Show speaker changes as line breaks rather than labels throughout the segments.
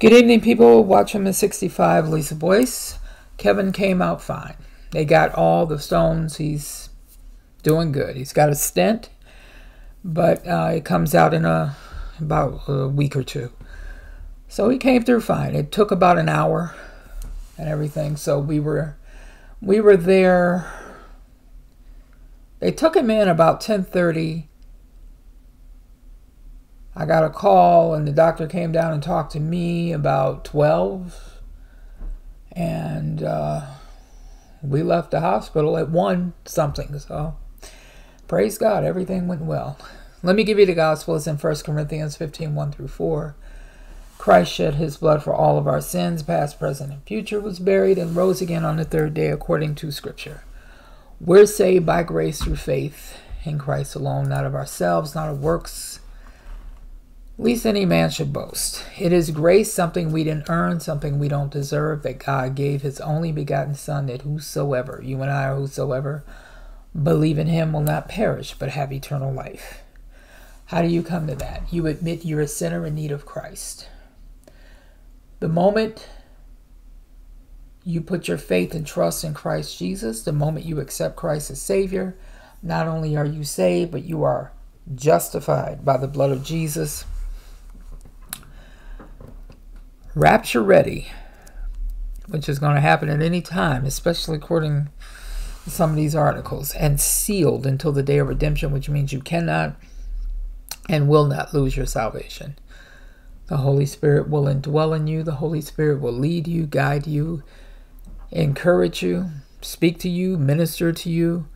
Good evening, people. Watchwoman 65, Lisa Boyce. Kevin came out fine. They got all the stones. He's doing good. He's got a stent, but uh, it comes out in a about a week or two. So he came through fine. It took about an hour and everything. So we were we were there. They took him in about 10:30 I got a call, and the doctor came down and talked to me about 12. And uh, we left the hospital at 1 something. So praise God, everything went well. Let me give you the gospel. It's in 1 Corinthians 15 1 through 4. Christ shed his blood for all of our sins, past, present, and future, was buried, and rose again on the third day according to Scripture. We're saved by grace through faith in Christ alone, not of ourselves, not of works Least any man should boast. It is grace, something we didn't earn, something we don't deserve, that God gave his only begotten Son, that whosoever, you and I are whosoever, believe in him will not perish, but have eternal life. How do you come to that? You admit you're a sinner in need of Christ. The moment you put your faith and trust in Christ Jesus, the moment you accept Christ as Savior, not only are you saved, but you are justified by the blood of Jesus rapture ready, which is going to happen at any time, especially according to some of these articles, and sealed until the day of redemption, which means you cannot and will not lose your salvation. The Holy Spirit will indwell in you. The Holy Spirit will lead you, guide you, encourage you, speak to you, minister to you,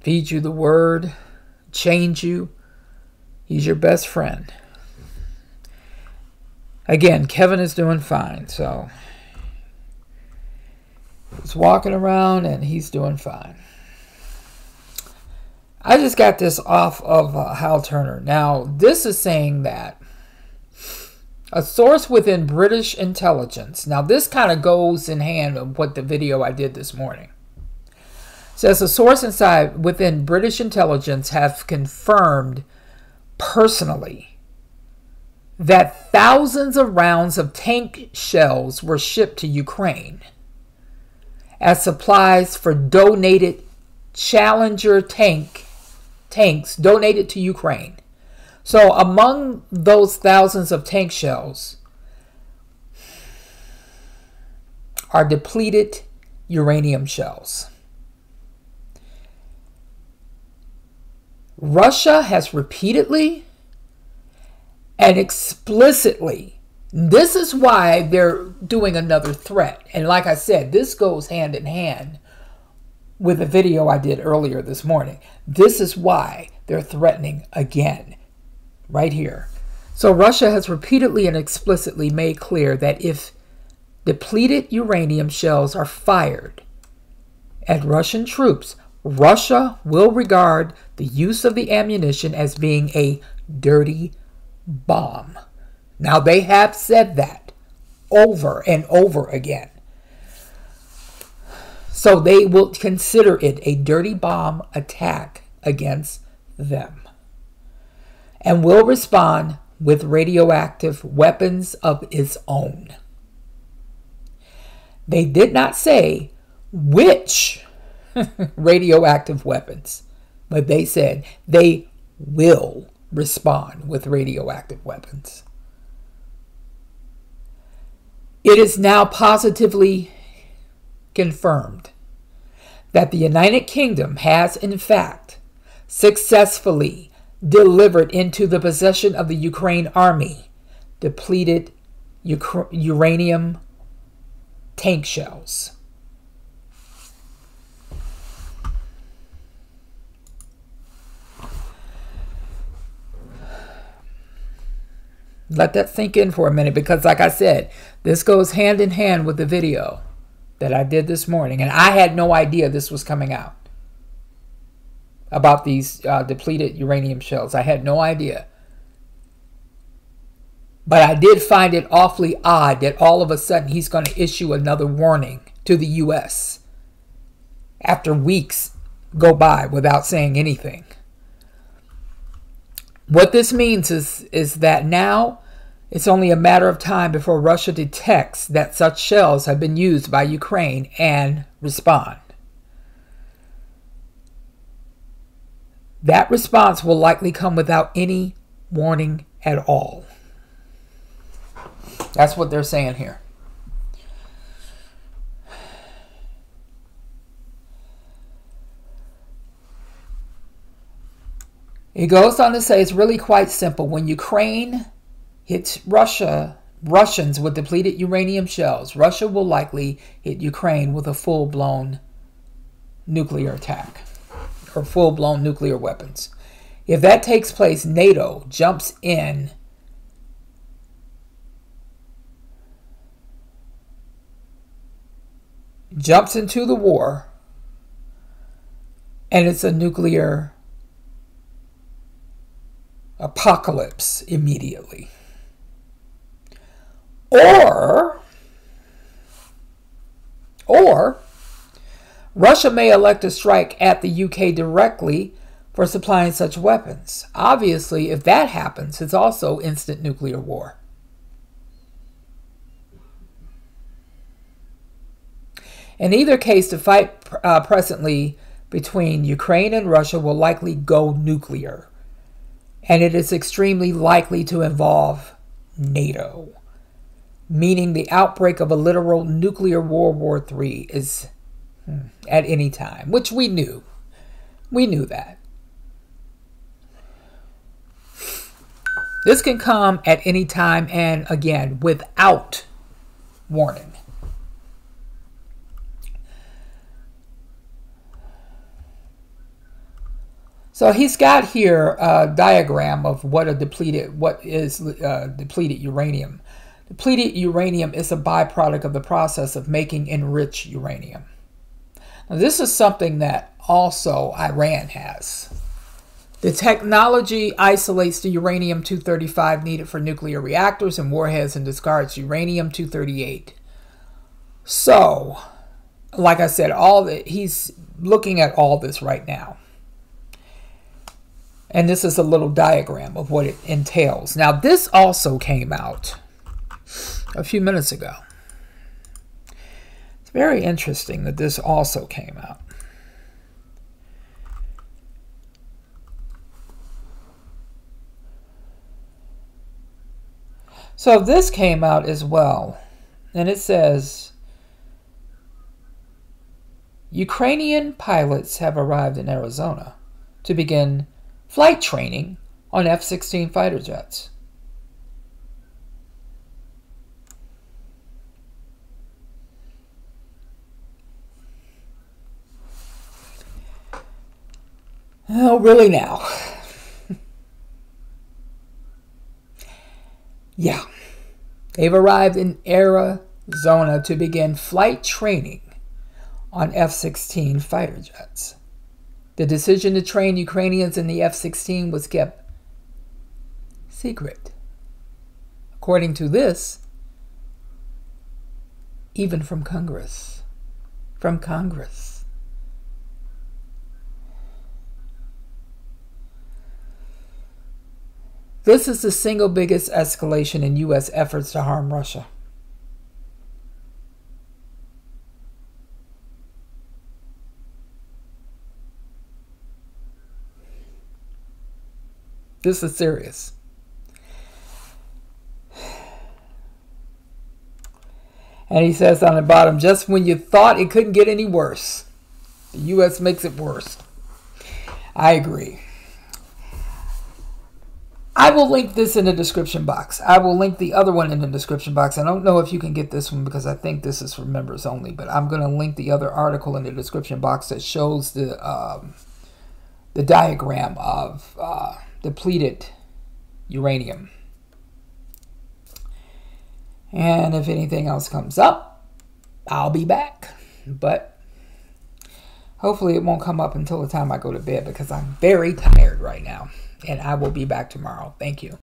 feed you the word, change you. He's your best friend. Again, Kevin is doing fine, so he's walking around and he's doing fine. I just got this off of uh, Hal Turner. Now, this is saying that a source within British intelligence. Now, this kind of goes in hand with what the video I did this morning. Says a source inside within British intelligence have confirmed personally that thousands of rounds of tank shells were shipped to Ukraine as supplies for donated Challenger tank tanks donated to Ukraine. So among those thousands of tank shells are depleted uranium shells. Russia has repeatedly and explicitly. This is why they're doing another threat. And like I said, this goes hand in hand with a video I did earlier this morning. This is why they're threatening again, right here. So Russia has repeatedly and explicitly made clear that if depleted uranium shells are fired at Russian troops, Russia will regard the use of the ammunition as being a dirty bomb. Now, they have said that over and over again. So they will consider it a dirty bomb attack against them and will respond with radioactive weapons of its own. They did not say which radioactive weapons, but they said they will respond with radioactive weapons. It is now positively confirmed that the United Kingdom has, in fact, successfully delivered into the possession of the Ukraine army depleted uranium tank shells. Let that sink in for a minute because, like I said, this goes hand in hand with the video that I did this morning. And I had no idea this was coming out about these uh, depleted uranium shells. I had no idea. But I did find it awfully odd that all of a sudden he's going to issue another warning to the U.S. after weeks go by without saying anything. What this means is, is that now it's only a matter of time before Russia detects that such shells have been used by Ukraine and respond. That response will likely come without any warning at all. That's what they're saying here. It goes on to say it's really quite simple. When Ukraine hits Russia, Russians with depleted uranium shells, Russia will likely hit Ukraine with a full blown nuclear attack or full blown nuclear weapons. If that takes place, NATO jumps in jumps into the war and it's a nuclear apocalypse immediately. Or, or Russia may elect to strike at the UK directly for supplying such weapons. Obviously, if that happens, it's also instant nuclear war. In either case, the fight uh, presently between Ukraine and Russia will likely go nuclear, and it is extremely likely to involve NATO, meaning the outbreak of a literal nuclear World War III is hmm, at any time, which we knew. We knew that. This can come at any time and again without warning. So he's got here a diagram of what a depleted, what is uh, depleted uranium. Depleted uranium is a byproduct of the process of making enriched uranium. Now, this is something that also Iran has. The technology isolates the uranium 235 needed for nuclear reactors and warheads and discards uranium 238. So, like I said, all the, he's looking at all this right now. And this is a little diagram of what it entails. Now, this also came out a few minutes ago. It's very interesting that this also came out. So this came out as well. And it says Ukrainian pilots have arrived in Arizona to begin flight training on F 16 fighter jets. Oh, really now? yeah. They've arrived in Arizona to begin flight training on F 16 fighter jets. The decision to train Ukrainians in the F 16 was kept secret. According to this, even from Congress. From Congress. This is the single biggest escalation in U.S. efforts to harm Russia. This is serious. And he says on the bottom, just when you thought it couldn't get any worse, the U.S. makes it worse. I agree. I will link this in the description box. I will link the other one in the description box. I don't know if you can get this one because I think this is for members only, but I'm going to link the other article in the description box that shows the um, the diagram of uh, depleted uranium. And if anything else comes up, I'll be back. But hopefully it won't come up until the time I go to bed because I'm very tired right now. And I will be back tomorrow. Thank you.